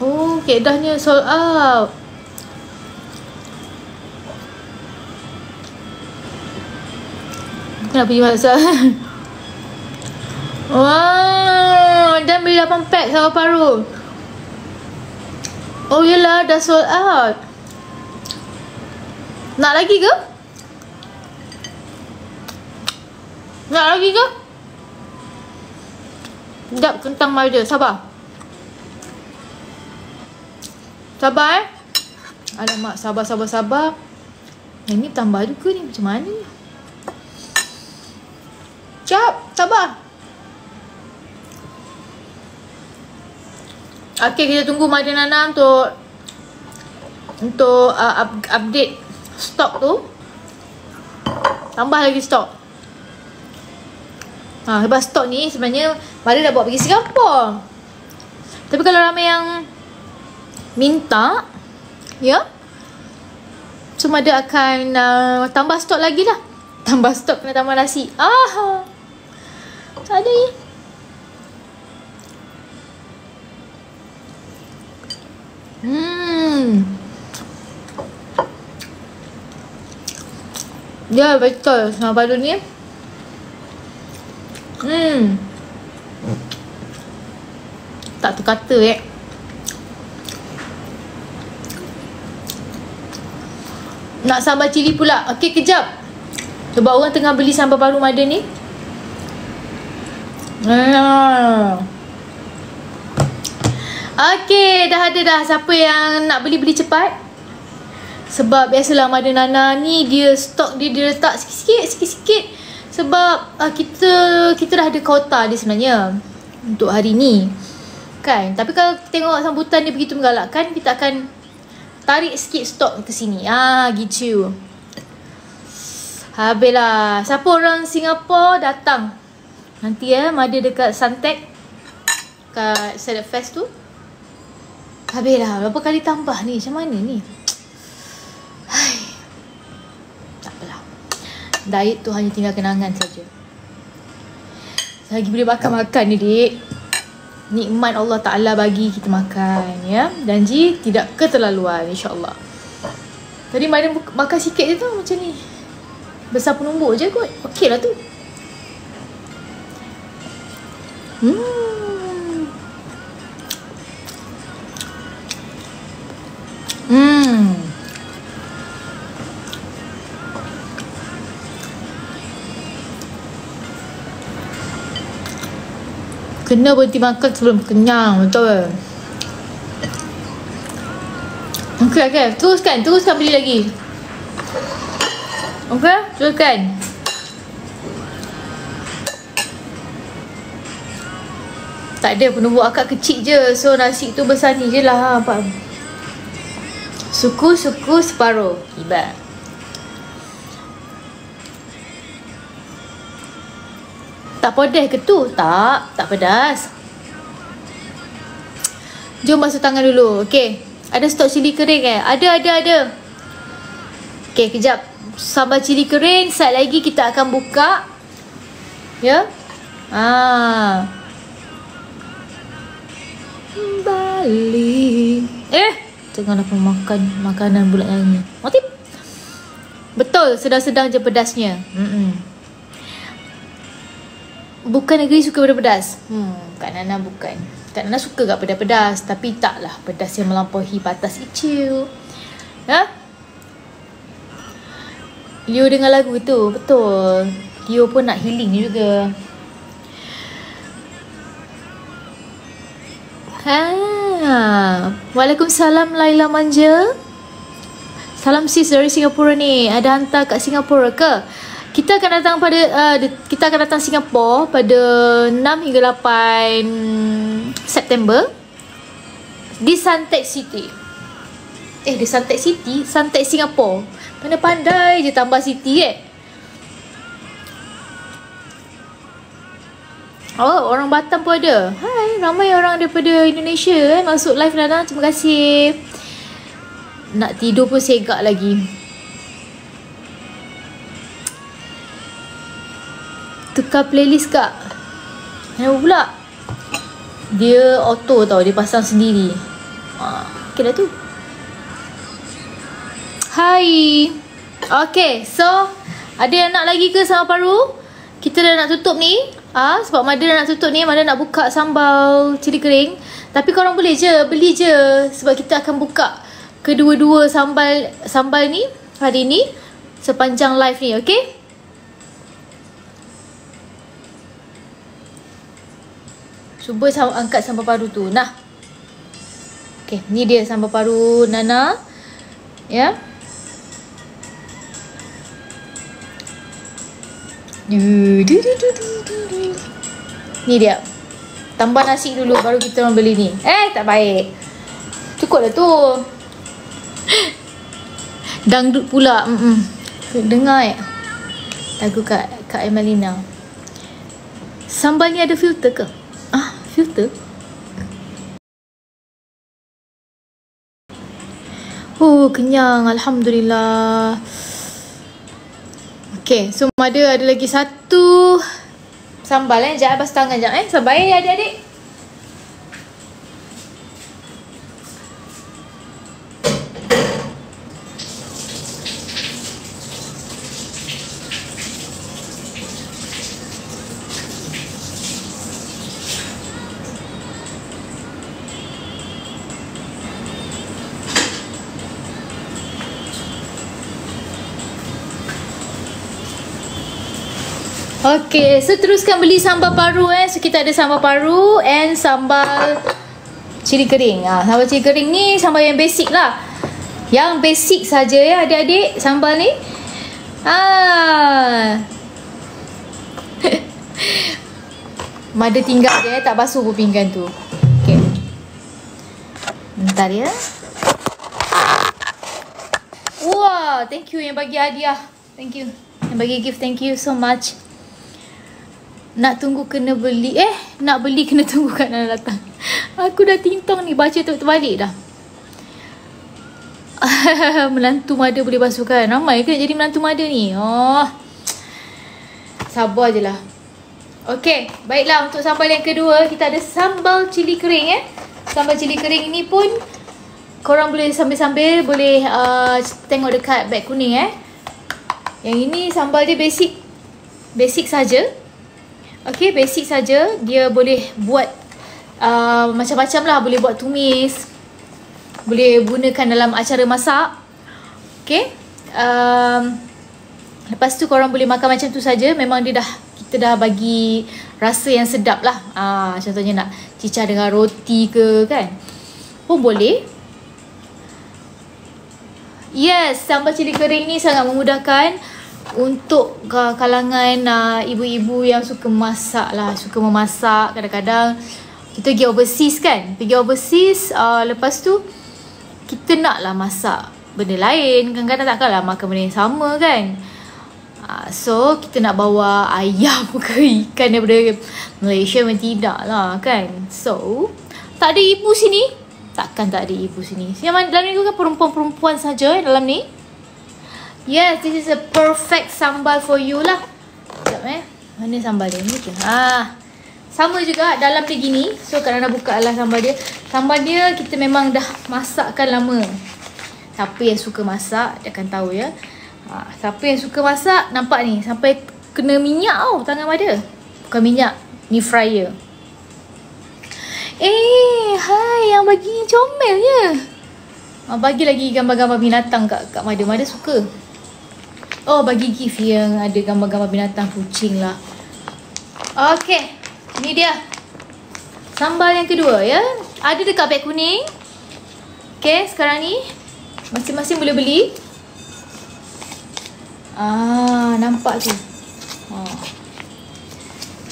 Oh, keedahnya sold out. Nak pergi masak Wow Dan beli 8 pack sama paru Oh yelah dah sold out. Nak lagi ke? Nak lagi ke? Sekejap kentang maja Sabar. Sabar eh. Alamak sabar sabar sabar. Ini tambah juga ni Macam mana ni Cap, sabar. Okay, kita tunggu Madin Nana untuk untuk uh, up, update stok tu. Tambah lagi stok. Ha, sebab stok ni sebenarnya Mada dah bawa pergi Singapura. Tapi kalau ramai yang minta, ya, cuma dia akan uh, tambah stok lagi lah. Tambah stok kena tambah nasi. Ah, tak ada ni. Hmm. Ya betul sama padu ni. Hmm. Tak terkata eh. Nak sambal cili pula. Okey kejap. Sebab orang tengah beli sambal baru mada ni. Hmm. Okay, dah ada dah siapa yang nak beli-beli cepat. Sebab biasalah Mada Nana ni dia stok dia dia letak sikit-sikit, sikit-sikit. Sebab uh, kita kita dah ada kota dia sebenarnya untuk hari ni. Kan? Tapi kalau tengok sambutan dia begitu menggalakkan, kita akan tarik sikit stok ke sini. Ah, gitu. Habislah. Siapa orang Singapura datang? Nanti ya, eh, Mada dekat Suntec kat Sedap Fest tu. Habislah berapa kali tambah ni? Macam mana ni? Hai. Tak apalah. Diet tu hanya tinggal kenangan saja. Lagi boleh makan-makan ni dik. Nikmat Allah Ta'ala bagi kita makan ya. Janji tidak keterlaluan insyaAllah. Tadi mana makan sikit je tu macam ni. Besar penumbuk je kot. Okey lah tu Hmm. Kena berhenti makan sebelum kenyang, betul. Okey, okey. Teruskan, teruskan beli lagi. Okey, teruskan. Tak ada penumbuk akak kecil je. So nasi tu besar ni je lah. Apa? Suku-suku separuh Iba Tak pedas ke tu? Tak, tak pedas Jom basuh tangan dulu Okay Ada stok cili kering eh? Ada, ada, ada Okay, kejap Sambal cili kering Saat lagi kita akan buka Ya Ah. Balik Eh tengah nak makan makanan bulat yang ni. Mati. Betul, sedang-sedang je pedasnya. Mm-mm. Bukan negeri suka pedas-pedas. Hmm, Kak Nana bukan. Kak Nana suka gak pedas-pedas. Tapi taklah pedas yang melampaui batas icil. Ya? Leo dengar lagu tu. Betul. Leo pun nak healing juga. Ha. Waalaikumsalam Laila Manja. Salam sis dari Singapura ni. Ada hantar kat Singapura ke? Kita akan datang pada uh, kita akan datang Singapura pada 6 hingga 8 September di Suntec City. Eh di Suntec City, Suntec Singapura. Pandai-pandai je tambah city eh. Oh, orang Batam pun ada. Hai, ramai orang daripada Indonesia eh masuk live Nana. Terima kasih. Nak tidur pun segak lagi. Tukar playlist kak. Kenapa pula? Dia auto tau, dia pasang sendiri. Ha, okay dah tu. Hai. Okay, so ada yang nak lagi ke sama paru? Kita dah nak tutup ni. Ah, sebab Mada nak tutup ni, Mada nak buka sambal cili kering. Tapi korang boleh je, beli je. Sebab kita akan buka kedua-dua sambal sambal ni hari ni sepanjang live ni, okay? Cuba angkat sambal paru tu. Nah. Okay, ni dia sambal paru Nana. Ya. Yeah. Ni dia. Tambah nasi dulu baru kita orang beli ni. Eh, tak baik. Cukup lah tu. Dangdut pula. Mm-mm. Dengar ya? Lagu Kak, Kak Emelina. Sambal ni ada filter ke? Ah, filter? Oh, kenyang. Alhamdulillah. Okay, so ada ada lagi satu sambal eh. Jangan basuh tangan sekejap eh. Sabar eh adik-adik. Okay, so teruskan beli sambal paru eh. So kita ada sambal paru and sambal cili kering. Ah, ha, sambal cili kering ni sambal yang basic lah. Yang basic saja ya adik-adik sambal ni. Ah. Mada tinggal je eh, tak basuh pun pinggan tu. Okay. Bentar ya. Wah, thank you yang bagi hadiah. Thank you. Yang bagi gift, thank you so much. Nak tunggu kena beli Eh Nak beli kena tunggu kat Nana datang. Aku dah tintong ni Baca tu terbalik dah. Menantu mada boleh basuhkan. Ramai ke jadi menantu mada ni? Oh. Sabar je lah. Okay Baiklah untuk sambal yang kedua. Kita ada sambal cili kering eh. Sambal cili kering ni pun Korang boleh sambil-sambil Boleh uh, Tengok dekat beg kuning eh. Yang ini sambal dia basic Basic saja Okay, basic saja. Dia boleh buat uh, macam-macam lah. Boleh buat tumis. Boleh gunakan dalam acara masak. Okay. Um, lepas tu korang boleh makan macam tu saja. Memang dia dah kita dah bagi rasa yang sedap lah. Uh, contohnya nak cicah dengan roti ke kan. Pun boleh. Yes, sambal cili kering ni sangat memudahkan untuk kalangan uh, ibu-ibu yang suka masak lah suka memasak kadang-kadang kita pergi overseas kan? Pergi overseas uh, lepas tu kita nak lah masak benda lain. Kadang-kadang takkanlah makan benda yang sama kan? Uh, so kita nak bawa ayam ke ikan daripada Malaysia memang tidak lah kan? So tak ada ibu sini? Takkan tak ada ibu sini. Yang dalam ni kan perempuan-perempuan saja eh, dalam ni Yes, this is a perfect sambal for you lah. Sekejap eh. Mana sambal dia? Ni ke? Ha. Sama juga dalam dia gini. So, kalau nak buka lah sambal dia. Sambal dia kita memang dah masakkan lama. Siapa yang suka masak, dia akan tahu ya. Ha. Siapa yang suka masak, nampak ni. Sampai kena minyak tau tangan pada. Bukan minyak. Ni fryer. Eh, hai yang bagi ni comel je. Ha, bagi lagi gambar-gambar binatang kat, kat Mada. Mada suka. Oh bagi gift yang ada gambar-gambar binatang kucing lah. Okay Ni dia. Sambal yang kedua ya. Ada dekat beg kuning. Okay sekarang ni Masing-masing boleh beli. Ah Nampak tu. Oh.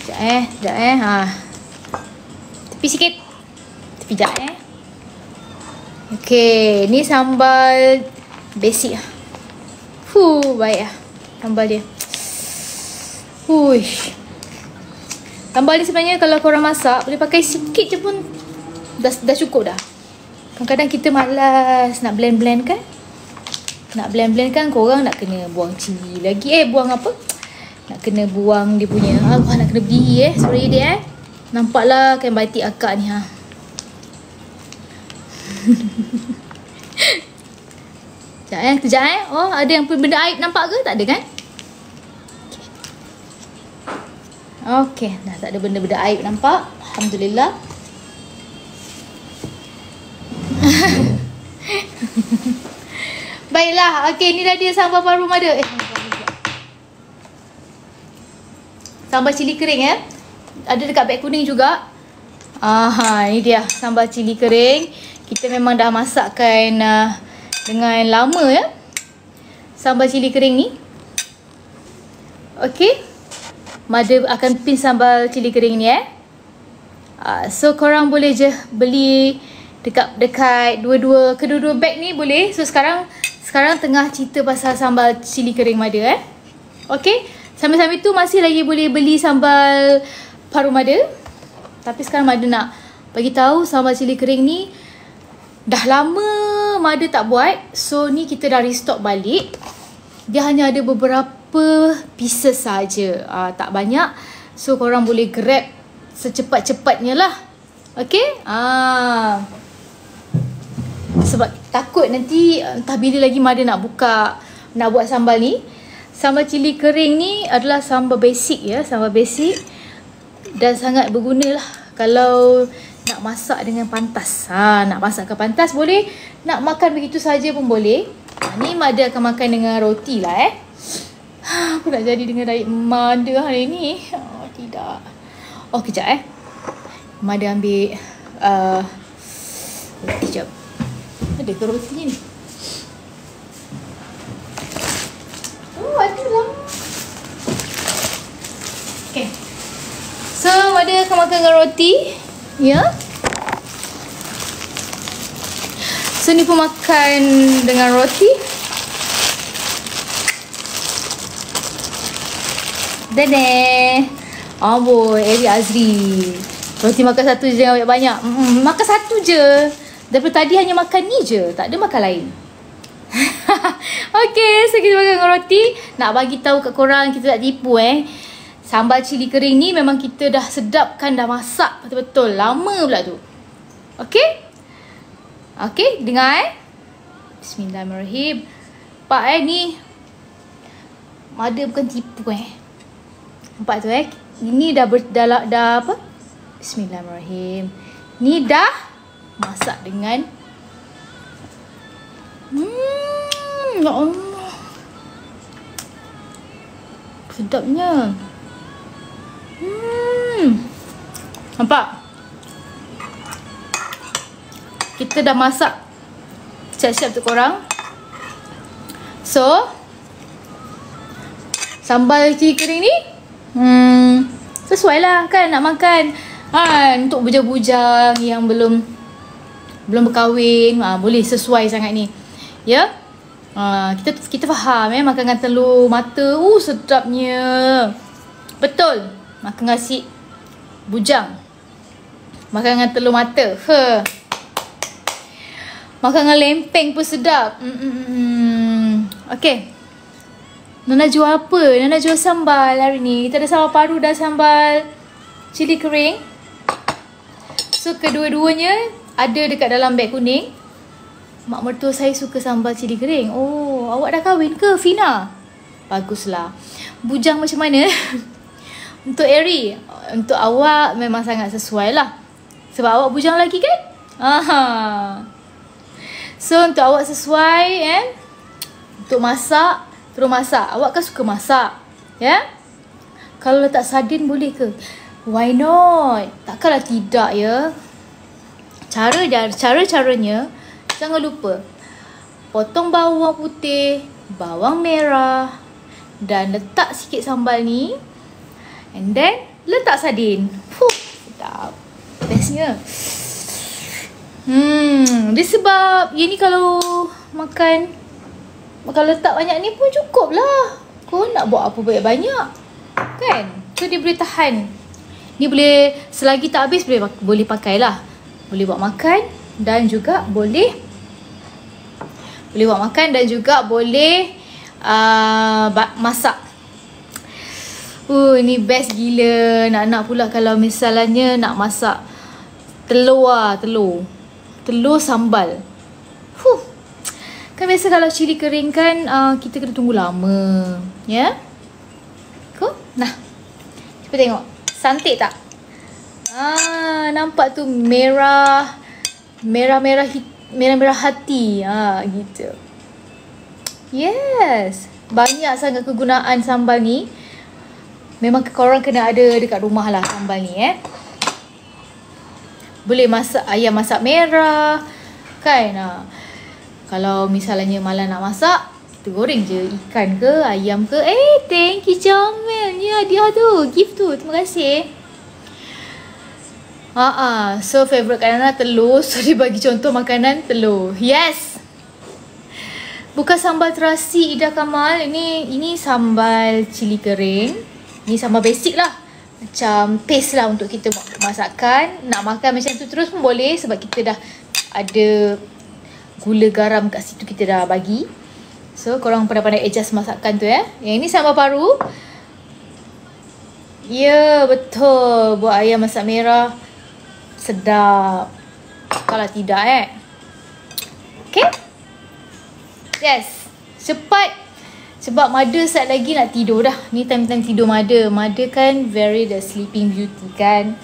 Sekejap eh. Sekejap eh. Ha. Tepi sikit. Tepi sekejap eh. Okay Ni sambal Basic lah Huh, baik lah. Tambal dia. Huish Tambal ni sebenarnya kalau korang masak Boleh pakai sikit je pun Dah, dah cukup dah. Kadang-kadang kita malas nak blend-blend kan? Nak blend-blend kan korang nak kena buang cili lagi. Eh buang apa? Nak kena buang dia punya. Allah nak kena berdiri eh. Sorry dia eh. Nampaklah kain batik akak ni ha Sekejap eh, kejap eh. Oh, ada yang benda aib nampak ke? Tak ada kan? Okey, dah tak ada benda-benda aib nampak. Alhamdulillah. Baiklah, okey ni dah dia sambal paru mada. Eh, sambal cili kering eh. Ada dekat beg kuning juga. Aha, ini dia sambal cili kering. Kita memang dah masakkan uh, dengan lama ya sambal cili kering ni okey mada akan pin sambal cili kering ni eh uh, so korang boleh je beli dekat dekat dua-dua kedua-dua bag ni boleh. So sekarang sekarang tengah cerita pasal sambal cili kering mada eh. Okey. Sambil-sambil tu masih lagi boleh beli sambal paru mada. Tapi sekarang mada nak bagi tahu sambal cili kering ni dah lama mada tak buat. So ni kita dah restock balik. Dia hanya ada beberapa pieces saja. Uh, tak banyak. So korang boleh grab secepat-cepatnya lah. Okay? Ah. Sebab takut nanti entah bila lagi Mada nak buka nak buat sambal ni. Sambal cili kering ni adalah sambal basic ya, sambal basic dan sangat berguna lah kalau nak masak dengan pantas. Ha, nak masak ke pantas boleh, nak makan begitu saja pun boleh. Ha, ni Mada akan makan dengan roti lah eh. Ha, aku nak jadi dengan diet Mada hari ni. Oh, tidak. Oh, kejap eh. Mada ambil uh, roti jap. Ada ke rotinya ni? Oh, ada lah. Okay. So, ada akan makan dengan roti. Ya. So, ni pun makan dengan roti. Dene. Oh boy, Eri Azri. Roti makan satu je jangan banyak-banyak. Mm, makan satu je. Daripada tadi hanya makan ni je. Tak ada makan lain. okay, so kita makan dengan roti. Nak bagi tahu kat korang, kita tak tipu eh. Sambal cili kering ni memang kita dah sedapkan, dah masak betul-betul. Lama pula tu. Okay? Okay, dengar eh. Bismillahirrahmanirrahim. Pak eh ni. Ada bukan tipu eh. Nampak tu eh. Ini dah, ber, dah, dah apa? Bismillahirrahmanirrahim. Ni dah masak dengan Hmm, ya Allah. Sedapnya. Hmm. Nampak? Kita dah masak siap-siap untuk korang. So, sambal cili kering ni hmm, sesuai lah kan nak makan. Ha, untuk bujang-bujang yang belum belum berkahwin, ha, boleh sesuai sangat ni. Ya? Ha, kita kita faham eh makan dengan telur mata, uh sedapnya. Betul. Makan nasi bujang. Makan dengan telur mata. Ha. Makan dengan lempeng pun sedap. Hmm. Okey. Nana jual apa? Nana jual sambal hari ni. Kita ada sambal paru dan sambal cili kering. So kedua-duanya ada dekat dalam beg kuning. Mak mertua saya suka sambal cili kering. Oh, awak dah kahwin ke Fina? Baguslah. Bujang macam mana? untuk Eri, untuk awak memang sangat sesuai lah. Sebab awak bujang lagi kan? Aha. So untuk awak sesuai eh. Untuk masak, terus masak. Awak kan suka masak. Ya? Yeah? Kalau letak sardin boleh ke? Why not? Takkanlah tidak ya cara cara caranya jangan lupa potong bawang putih, bawang merah dan letak sikit sambal ni and then letak sardin. Fuh, sedap. Bestnya. Hmm, dia sebab ini kalau makan kalau letak banyak ni pun cukup lah. Kau nak buat apa banyak-banyak? Kan? So dia boleh tahan. Ni boleh selagi tak habis boleh boleh pakailah boleh buat makan dan juga boleh boleh buat makan dan juga boleh uh, masak. Uh, ni best gila. Nak-nak pula kalau misalnya nak masak telur lah, telur. Telur sambal. Huh. Kan biasa kalau cili kering kan uh, kita kena tunggu lama. Ya? Yeah? Cool? Nah. Cuba tengok. Santik tak? Ah, nampak tu merah merah-merah merah-merah hati. Ah, gitu. Yes. Banyak sangat kegunaan sambal ni. Memang korang kena ada dekat rumah lah sambal ni eh. Boleh masak ayam masak merah. Kan? Ha. Kalau misalnya malam nak masak, kita goreng je ikan ke, ayam ke. Eh, thank you Jamil. Ni hadiah tu. Gift tu. Terima kasih. Ah, uh-uh. so favorite makanan telur. So dia bagi contoh makanan telur. Yes. Bukan sambal terasi Ida Kamal. Ini ini sambal cili kering. Ini sambal basic lah. Macam paste lah untuk kita masakkan. Nak makan macam tu terus pun boleh sebab kita dah ada gula garam kat situ kita dah bagi. So korang pandai-pandai adjust masakan tu ya. Yang ini sambal paru. Ya betul. Buat ayam masak merah sedap. Kalau tidak eh. Okay. Yes. Cepat. Sebab mother saat lagi nak tidur dah. Ni time-time tidur mother. Mother kan very the sleeping beauty kan.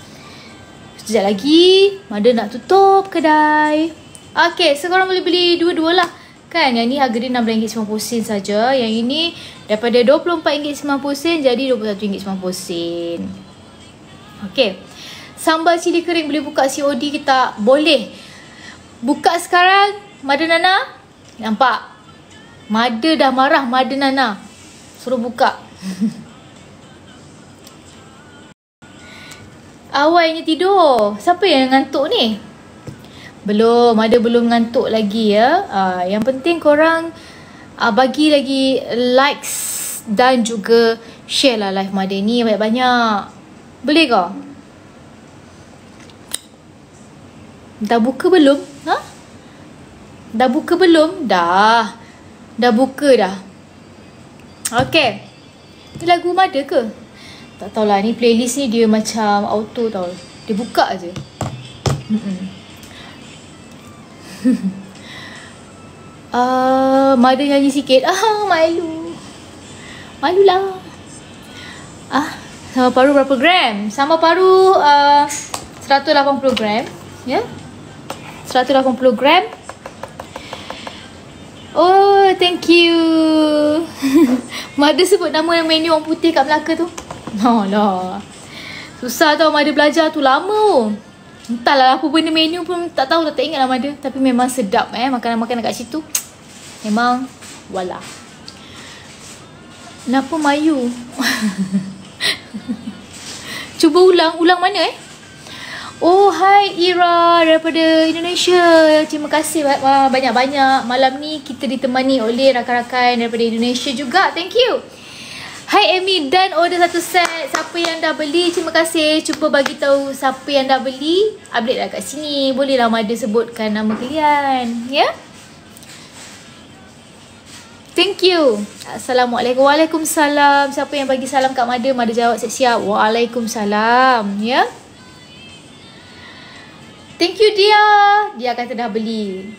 Sekejap lagi. Mother nak tutup kedai. Okay. So korang boleh beli dua-dua lah. Kan yang ni harga dia RM16.90 saja. Yang ini daripada RM24.90 jadi RM21.90. Okay. Sambal cili kering boleh buka COD ke tak? Boleh. Buka sekarang, Mada Nana. Nampak? Mada dah marah, Mada Nana. Suruh buka. Awalnya tidur. Siapa yang ngantuk ni? Belum, Mada belum ngantuk lagi ya. Uh, yang penting korang uh, bagi lagi likes dan juga share lah live Mada ni banyak-banyak. Boleh kau? Dah buka belum? Ha? Dah buka belum? Dah. Dah buka dah. Okay. Ni lagu Mada ke? Tak tahulah. Ni playlist ni dia macam auto tau. Dia buka je. uh, Mada nyanyi sikit. Ah, malu. Malulah. Ah, sama paru berapa gram? Sama paru uh, 180 gram. Ya? Yeah? 180 gram Oh thank you. Mother sebut nama menu orang putih kat Melaka tu. Oh lah Susah tau Mother belajar tu. Lama. Entahlah apa benda menu pun tak tahu tak ingat lah Mother. Tapi memang sedap eh makanan-makanan kat situ. Memang wala Kenapa Mayu? Cuba ulang, ulang mana eh? Oh hai Ira daripada Indonesia. Terima kasih banyak-banyak. Malam ni kita ditemani oleh rakan-rakan daripada Indonesia juga. Thank you. Hai Amy dan order satu set. Siapa yang dah beli terima kasih. Cuba bagi tahu siapa yang dah beli. Update lah kat sini. Bolehlah Mada sebutkan nama kalian Ya? Yeah? Thank you. Assalamualaikum. Waalaikumsalam. Siapa yang bagi salam kat Mada Mada jawab siap-siap. Waalaikumsalam Ya? yeah? Thank you dia. Dia kata dah beli.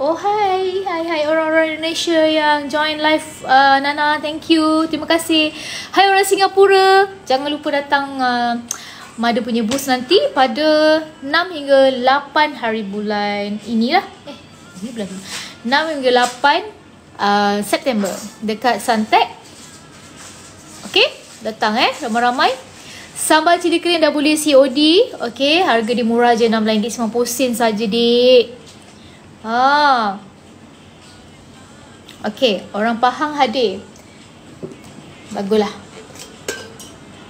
Oh hai, hai hai orang-orang Indonesia yang join live uh, Nana, thank you. Terima kasih. Hai orang Singapura, jangan lupa datang uh, Mada punya booth nanti pada 6 hingga 8 hari bulan inilah. Eh, ini bulan 6 hingga 8 uh, September dekat Suntec. Okay, datang eh ramai-ramai. Sambal cili kering dah boleh COD. Okay, harga dia murah je RM6.90 saja, dik. Ha. Okay, orang Pahang hadir. Baguslah.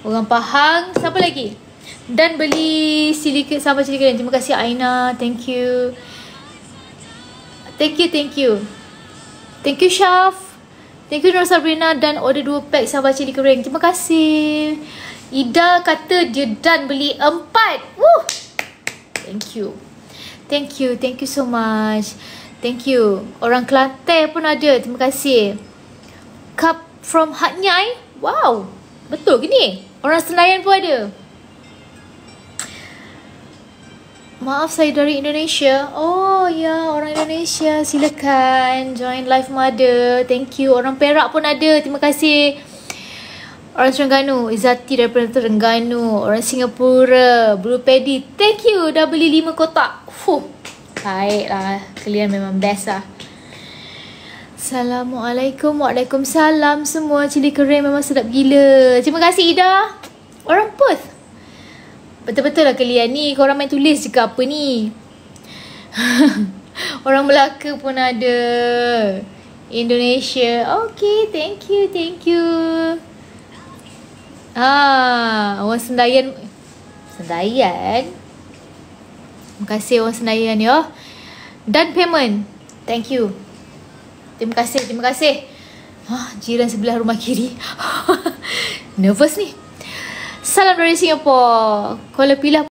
Orang Pahang, siapa lagi? Dan beli cili sambal cili kering. Terima kasih Aina. Thank you. Thank you, thank you. Thank you Syaf. Thank you Nur Sabrina dan order dua pack sambal cili kering. Terima kasih. Ida kata dia dan beli empat. Woo! Thank you. Thank you. Thank you so much. Thank you. Orang Kelantan pun ada. Terima kasih. Cup from Hatnyai. Wow. Betul ke ni? Orang Senayan pun ada. Maaf saya dari Indonesia. Oh ya, orang Indonesia. Silakan join live mother. Thank you. Orang Perak pun ada. Terima kasih. Orang Terengganu, Izati daripada Terengganu, orang Singapura, Blue Paddy. Thank you dah beli lima kotak. Fuh. Baiklah, kalian memang best lah. Assalamualaikum, Waalaikumsalam semua. Cili kering memang sedap gila. Terima kasih Ida. Orang Perth. Betul-betul lah kalian ni. Korang main tulis je ke apa ni? orang Melaka pun ada. Indonesia. Okay, thank you, thank you. Ah, orang Sendayan Sendayan Terima kasih orang Senayan ya. Dan payment. Thank you. Terima kasih, terima kasih. Ha, jiran sebelah rumah kiri. Nervous ni. Salam dari Singapura. Kuala Pilah